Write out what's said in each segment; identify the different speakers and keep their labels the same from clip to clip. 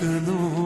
Speaker 1: 的路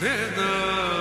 Speaker 1: दे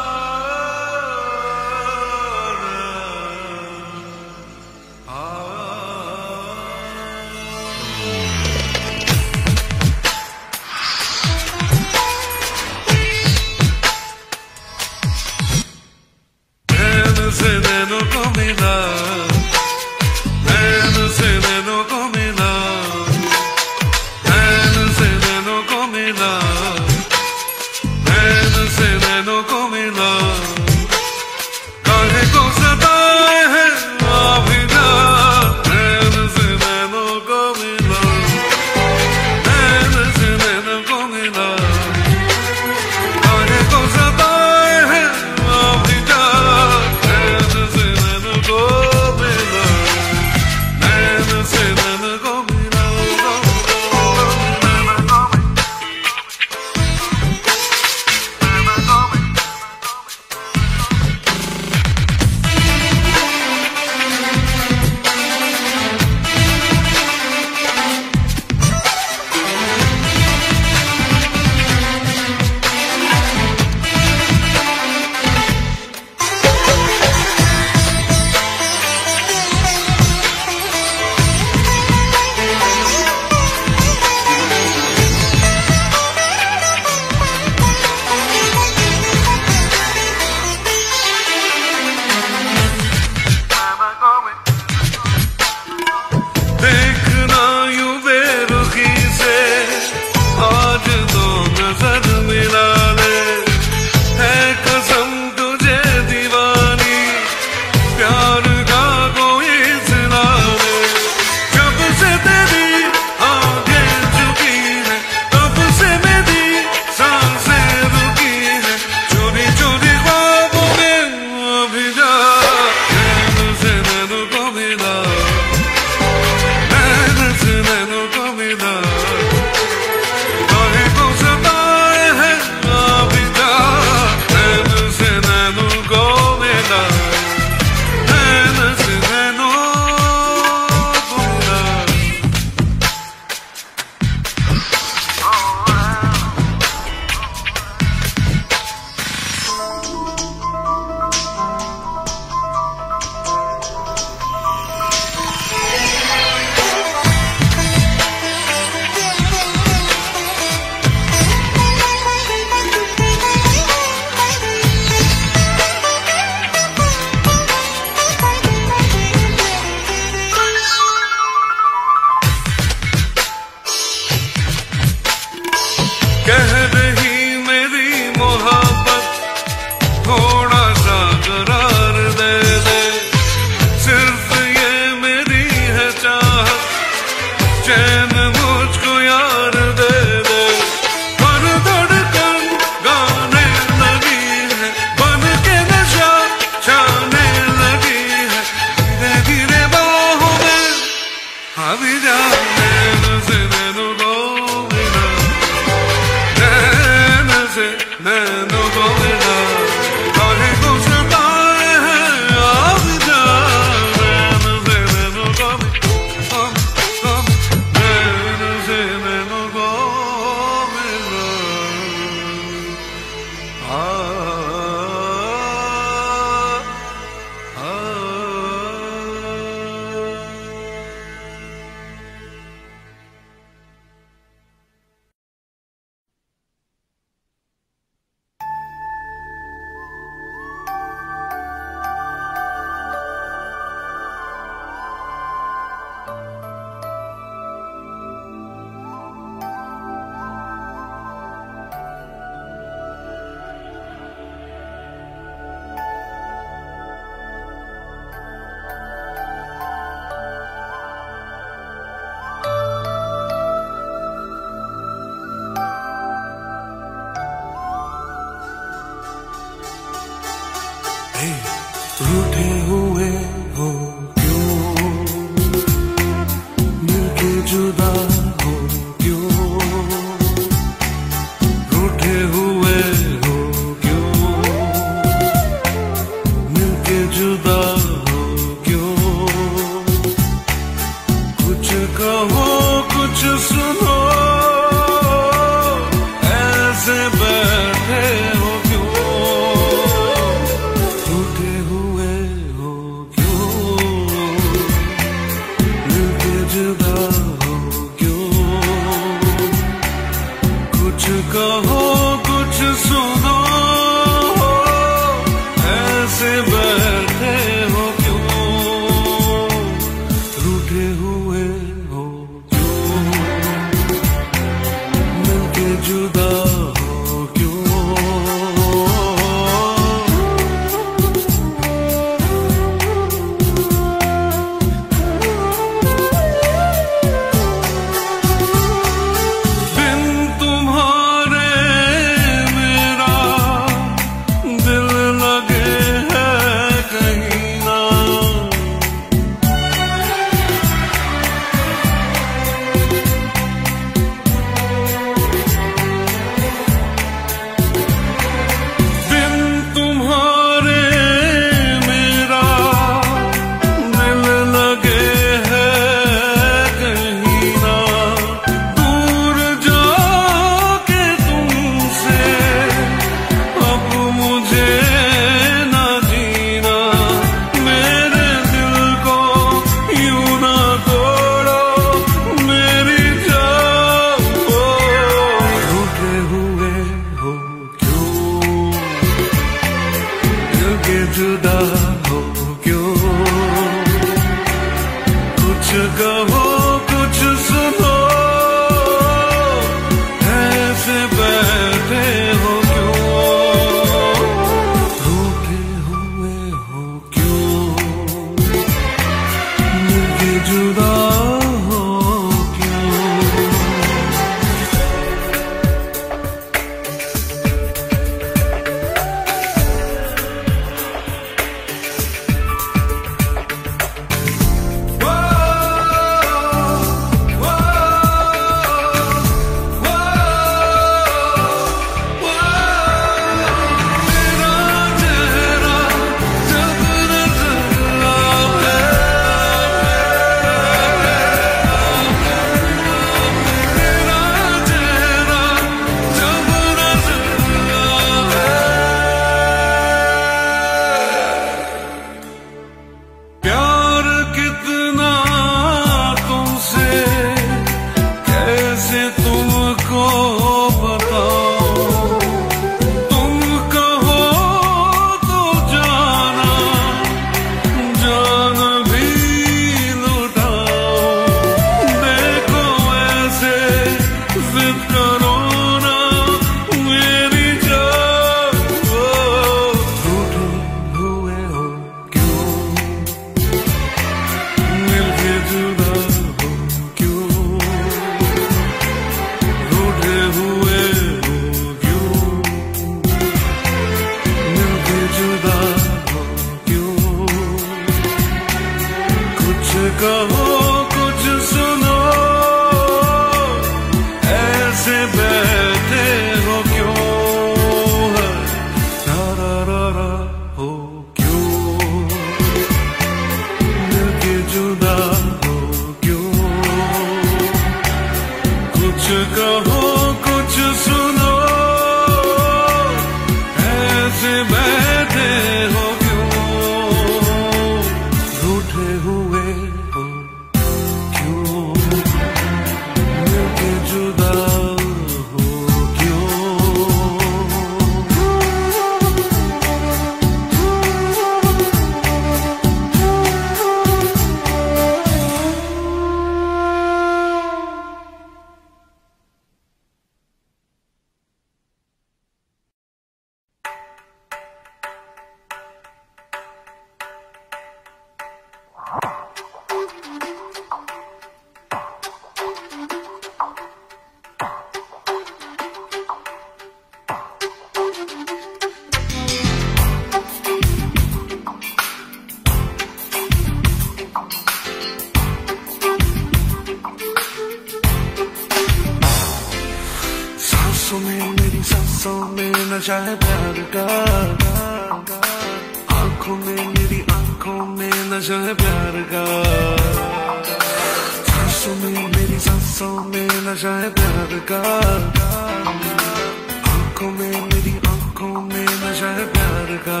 Speaker 1: का।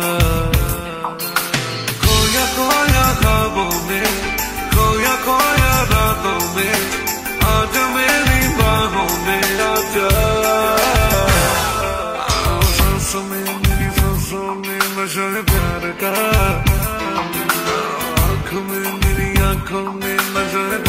Speaker 1: खोया खोया खाबों में, खोया खोया रातों में, आज मेरी बाहों में आजा सांसों में, मेरी सांसों में नशा है प्यार का। आँखों में में नशा है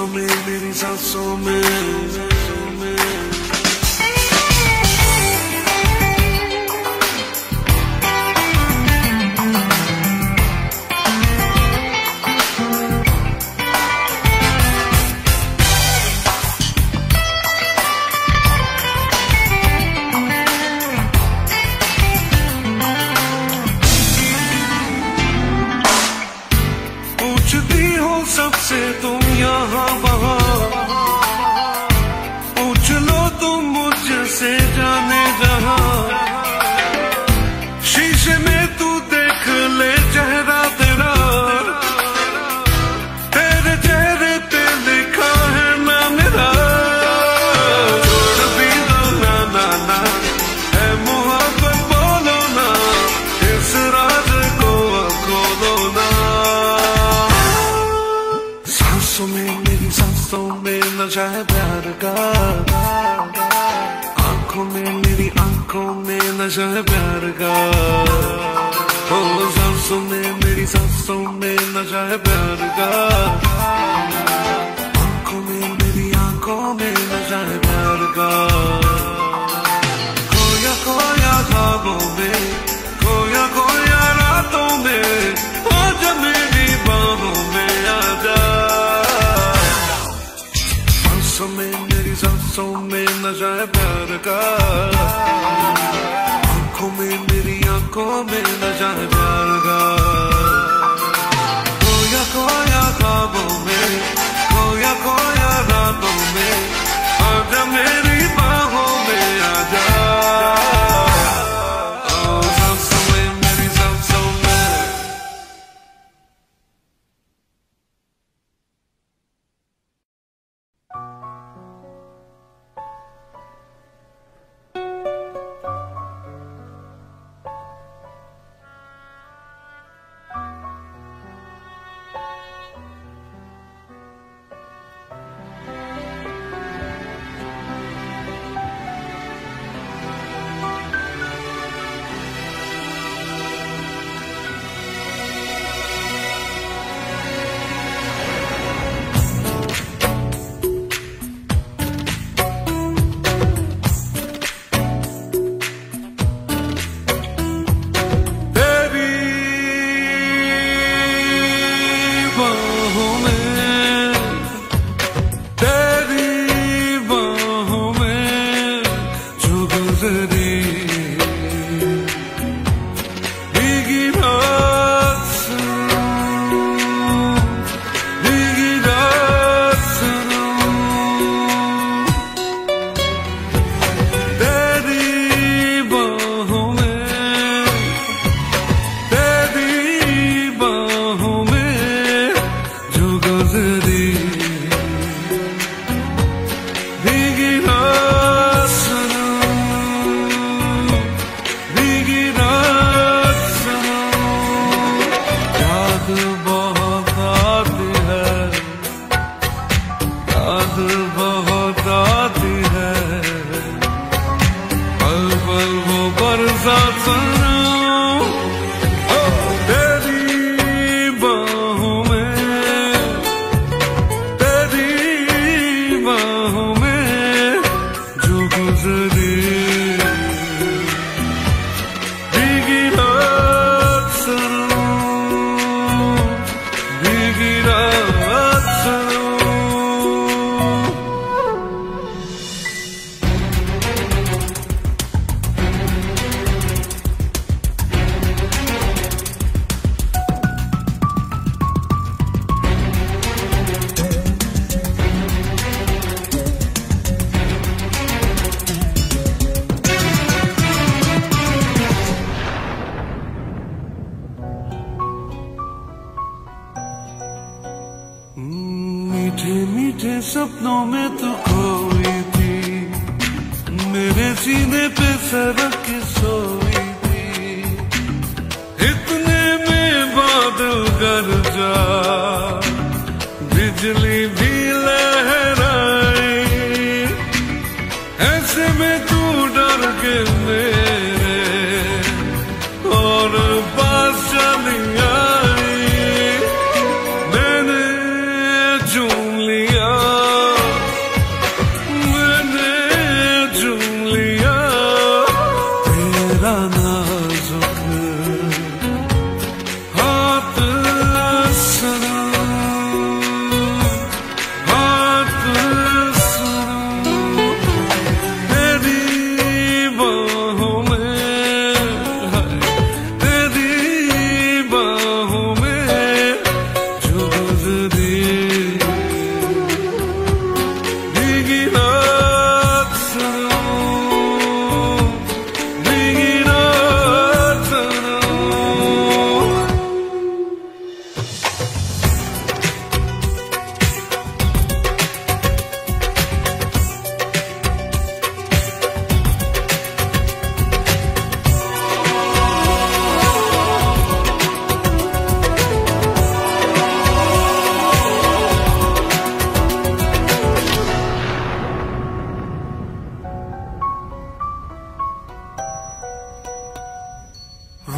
Speaker 1: so many, baby, so many.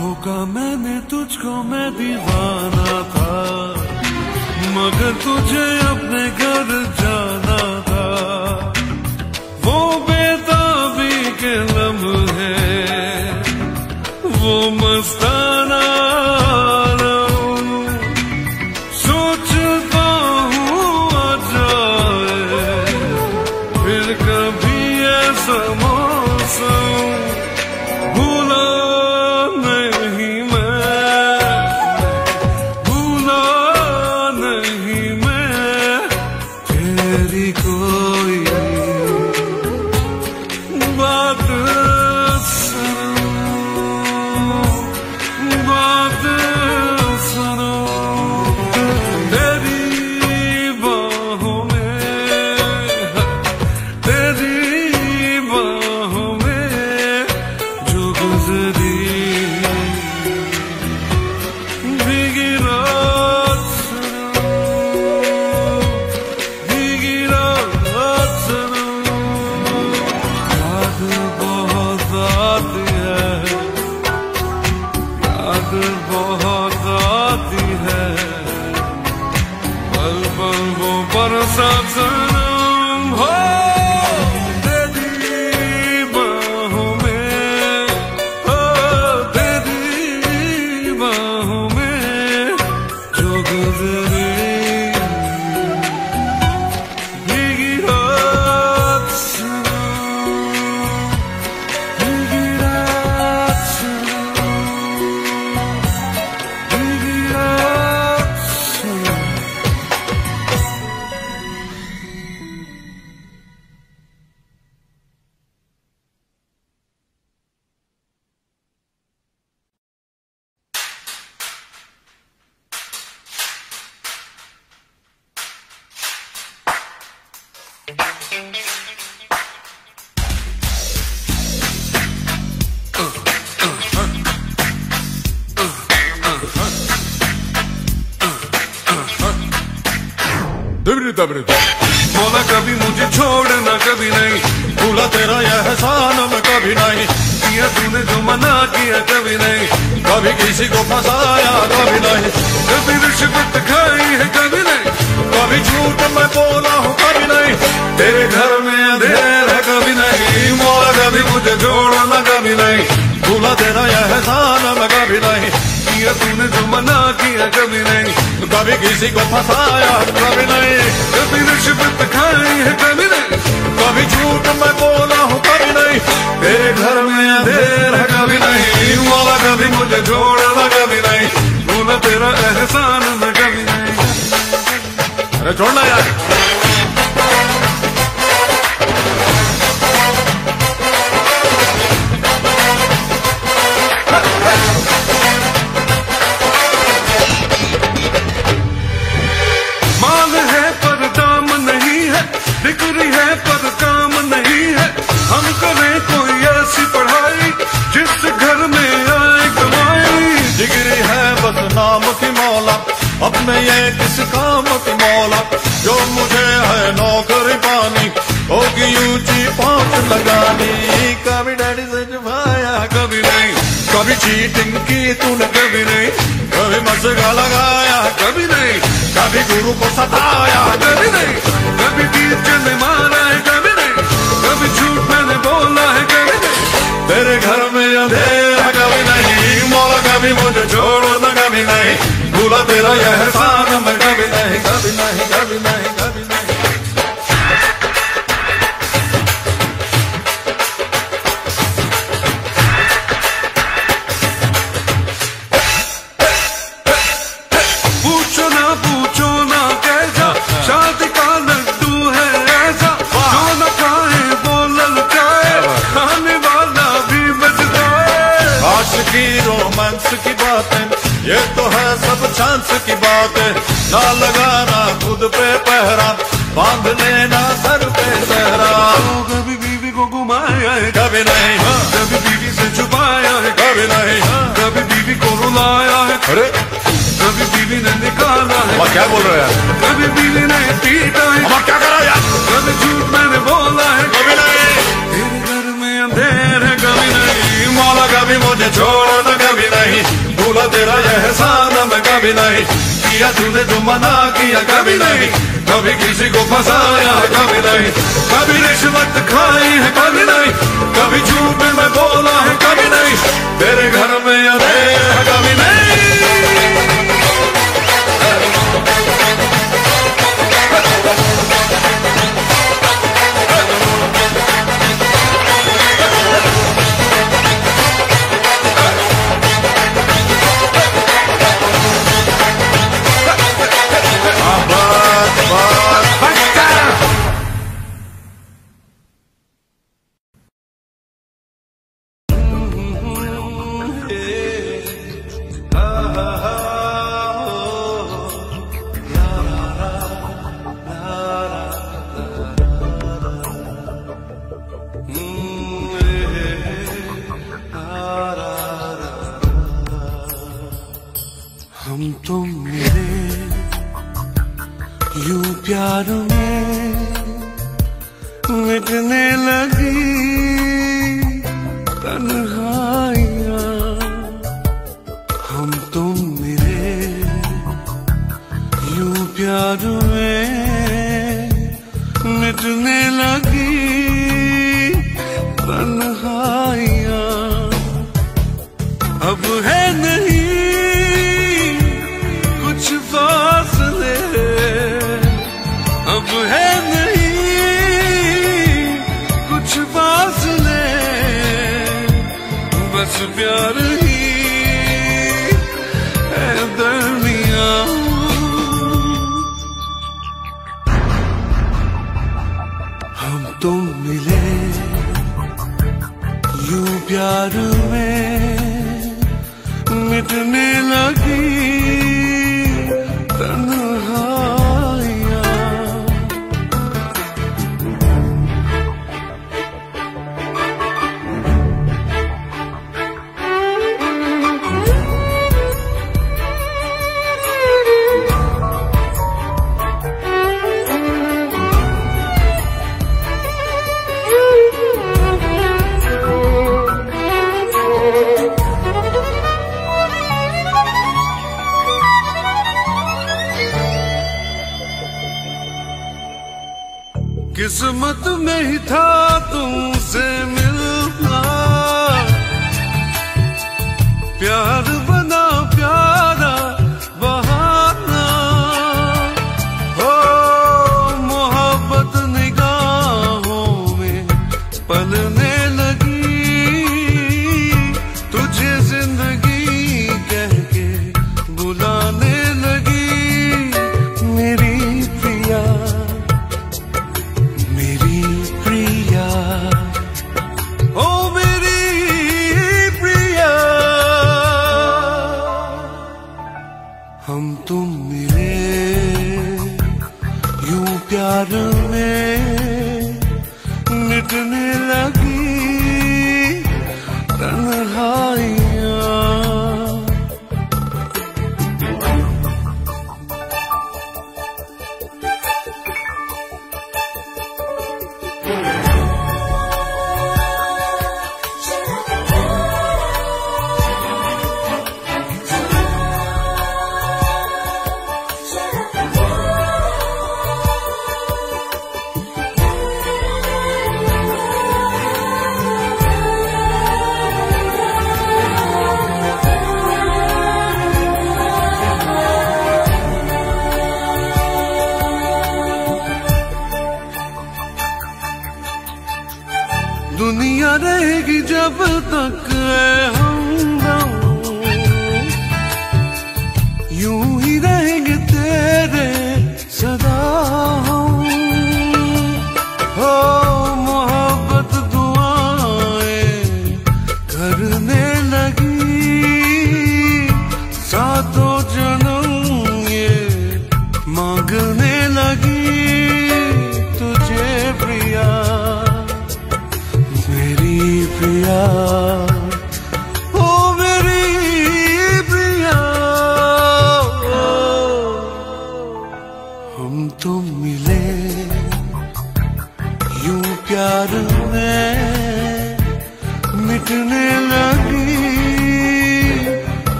Speaker 1: धोखा मैंने तुझको मैं दीवाना था। मगर तुझे अपने घर जाना था। मौला कभी मुझे छोड़ना कभी नहीं।
Speaker 2: बोला तेरा यह एहसान मैं कभी नहीं।
Speaker 1: किया तूने जो मना किया, कभी नहीं।
Speaker 2: कभी किसी को फंसाया, कभी नहीं।
Speaker 1: कभी रिश्वत खाई है, कभी नहीं।
Speaker 2: कभी झूठ मैं बोला हूँ कभी नहीं
Speaker 1: तेरे घर में अंधेर है कभी नहीं मौला कभी मुझे छोड़ना कभी नहीं
Speaker 2: भूला तेरा यह एहसान में कभी नहीं
Speaker 1: किया तूने जो मना किया कभी नहीं
Speaker 2: कभी किसी को फंसाया कभी नहीं
Speaker 1: कभी रिश्वत खाई है कभी नहीं
Speaker 2: कभी झूठ मैं बोला हूँ कभी नहीं
Speaker 1: तेरे घर में अंधेर है कभी नहीं मौला कभी मुझे छोड़ना कभी नहीं भूला तेरा एहसान नहीं
Speaker 2: अरे 人 कभी चीटिंग की तूने
Speaker 1: कभी नहीं,
Speaker 2: कभी मसगा लगाया,
Speaker 1: कभी नहीं,
Speaker 2: कभी गुरु को सताया,
Speaker 1: कभी नहीं, कभी टीचर ने मारा है, कभी नहीं, कभी झूठ मैंने बोला है, कभी नहीं,
Speaker 2: तेरे घर में अंधेरा कभी नहीं मौला कभी मुझे छोड़ना कभी नहीं, भूला तेरा यह एहसान मैं कभी नहीं। क्या बोल रहे हो यार?
Speaker 1: कभी बीवी ने पीटा है
Speaker 2: अम्मा क्या करा यार?
Speaker 1: कभी झूठ मैंने बोला है।
Speaker 2: कभी नहीं।
Speaker 1: तेरे घर में अंधेर है कभी नहीं।
Speaker 2: मौला कभी मुझे छोड़ना कभी नहीं। भूला तेरा यह एहसान मैं कभी नहीं। किया तूने जो मना किया कभी नहीं। कभी किसी को फंसाया कभी नहीं। कभी रिश्वत खाई है कभी नहीं। कभी झूठ में मैं बोला है कभी नहीं। तेरे घर में अंधेर है कभी नहीं।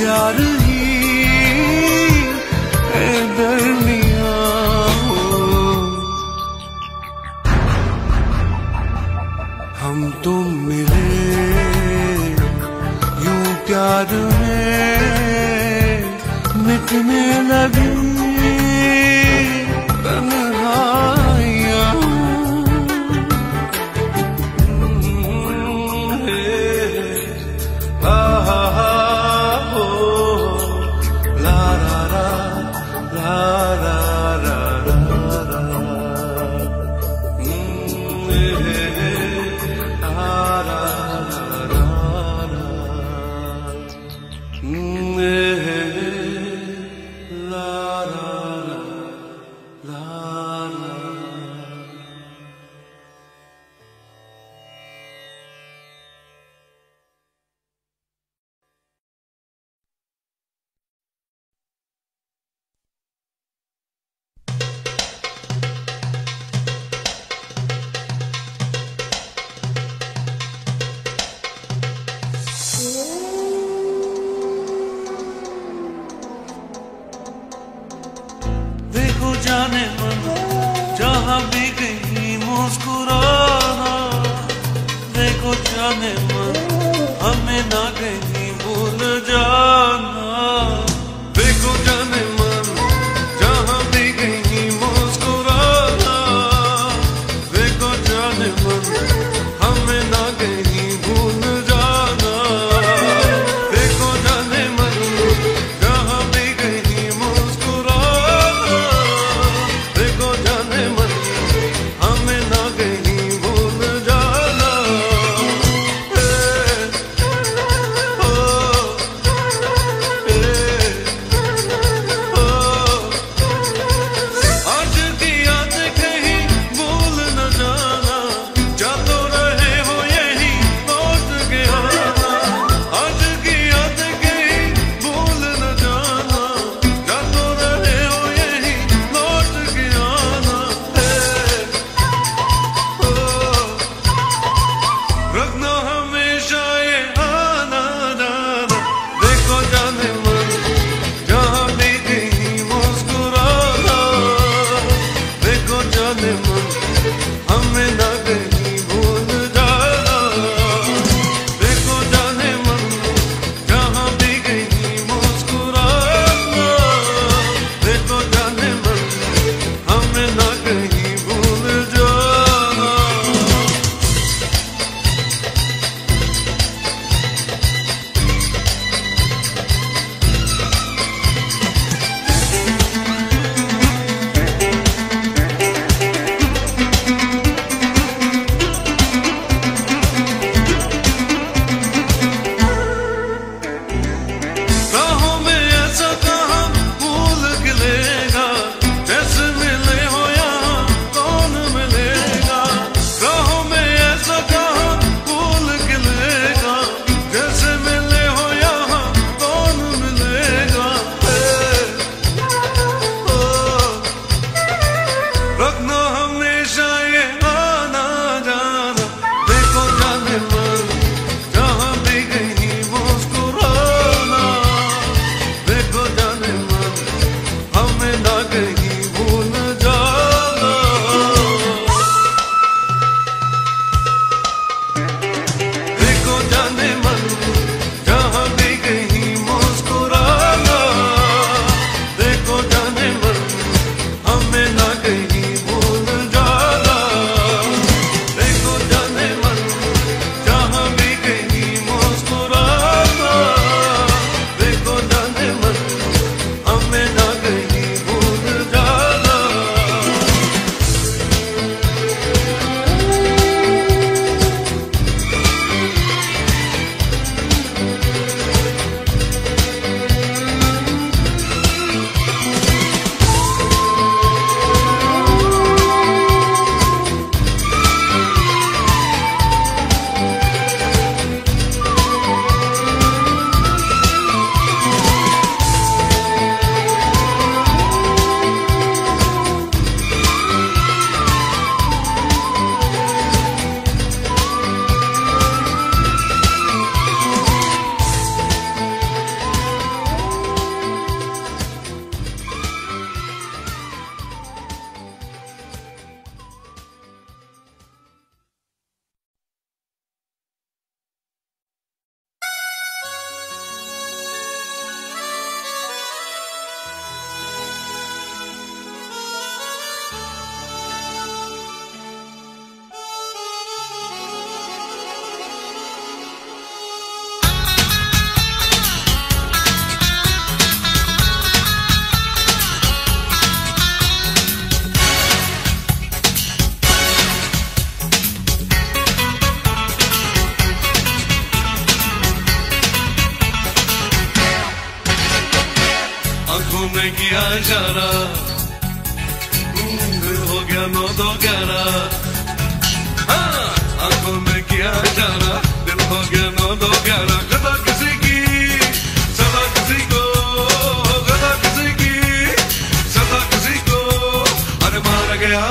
Speaker 1: प्यार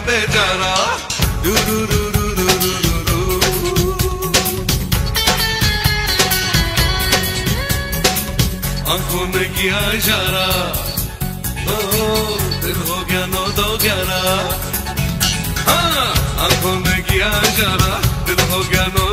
Speaker 1: बेचारा डू डू डू आँखों ने किया इशारा। ओ दिल हो गया नौ दो ग्यारह। हाँ आँखों ने किया इशारा। दिल हो गया नौ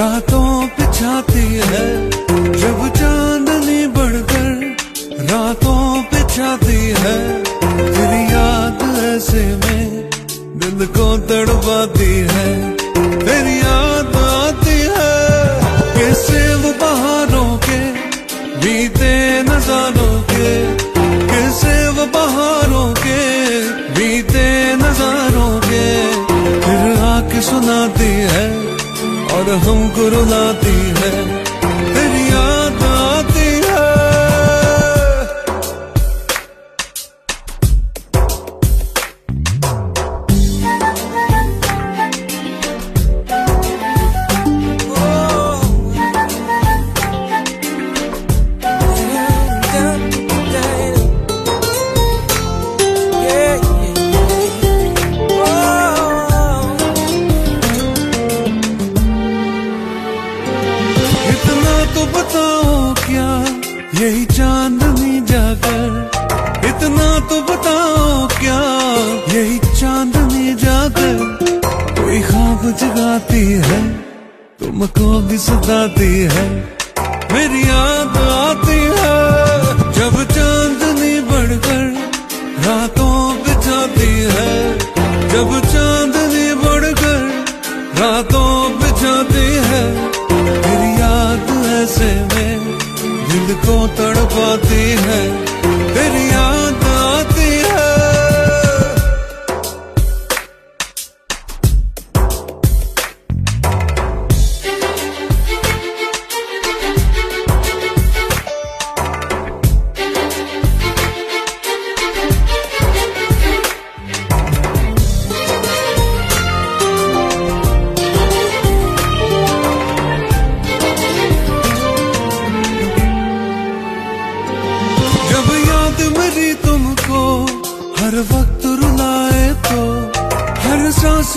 Speaker 1: rato. Allah'ım gurula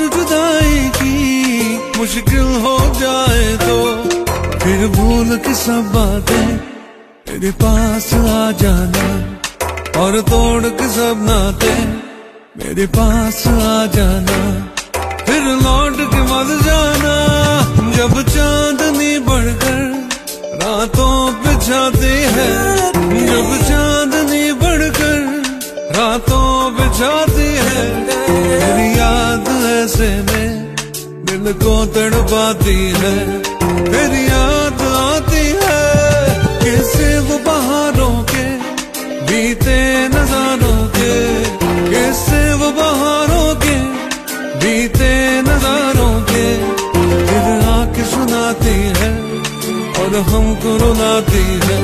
Speaker 1: जुदाई की मुश्किल हो जाए तो फिर भूल के सब बातें। मेरे पास आ जाना और तोड़ के सब नाते। मेरे पास आ जाना, फिर लौट के मत जाना। जब चांदनी बढ़कर रातों पे बिछाती है, जब चांदनी बढ़कर रातों बिछाती है तेरी याद ऐसे में दिल को तड़पाती है। तेरी याद आती है कैसे वो बहारों के बीते नजारों के कैसे वो बहारों के बीते नजारों के फिर आके सुनाती है और हमको रुलाती है।